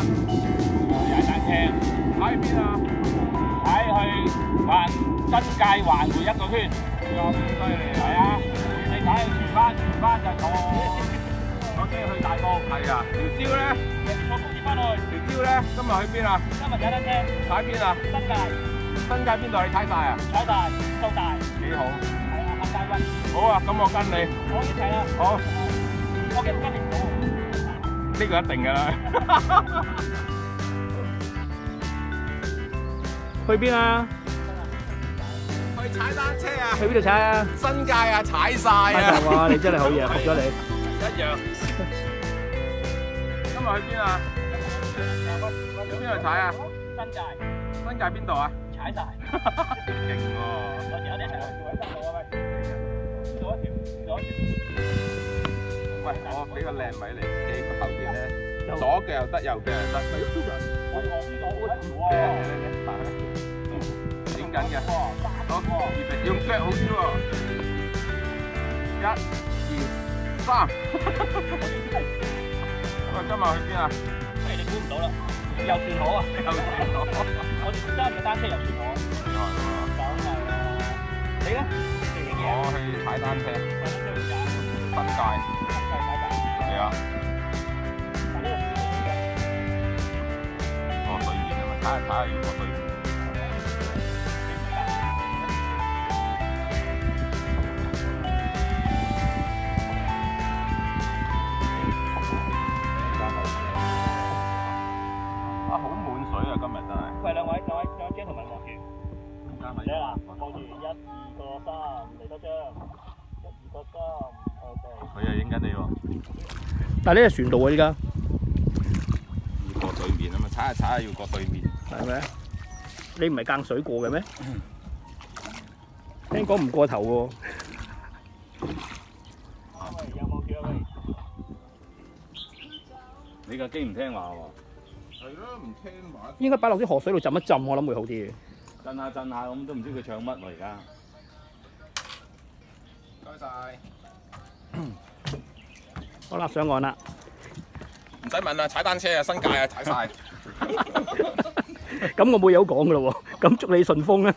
踩單車，踩去邊啊？踩去環新界環回一個圈。咁犀利係啊，你踩去荃灣，荃灣就坐坐車去大埔。係啊，條蕉咧，坐高鐵翻去。條蕉咧，今日去邊啊？今日踩單車，踩邊啊？新界新界邊度你踩晒啊？踩大到大，幾好。係啊，客家軍。好啊，咁我跟你。我一齊啦。好，我跟跟你唔到。呢個一定㗎啦。去邊啊？去踩單車啊！去邊度踩啊？新界啊，踩晒阿啊！哇！你真係好嘢，服咗你。一樣。今日去邊啊？去邊度踩啊？新界新界邊度啊？踩晒。勁喎！我哋有啲係做喺新路啊喂，喂，我俾個靚位嚟企個後邊咧，左腳又得，右腳又得。我我知道好一條喎。影緊嘅。好，預備用腳好啲喎。一、二、三。喂，今日去邊啊？誒，你估唔到啦，又算好啊！又算好。我哋揸嘅單車又算好啊。梗係啦。你咧？我去踩單車，踩單車去㗎？新界。對面啊嘛，踩下踩下要過對面。啊，好滿水啊！今日真係。喂，兩位，兩位，兩位 gentleman 望住。一二三，嚟多張。一二三，OK。佢又影緊你喎。但係呢係船度啊，依家要過對面啊嘛，踩下踩下要過對面。係咪啊？你唔係間水過嘅咩？聽講唔過頭喎。有冇叫啊喂？你架機唔聽話喎，係咯，唔聽話。應該擺落啲河水度浸一浸，我諗會好啲嘅。震下震下咁都唔知佢唱乜喎而家。唔該晒。好啦，上岸啦。唔使問啦，踩單車啊，新界啊，踩晒。咁我冇有講噶咯喎。咁祝你順風啦。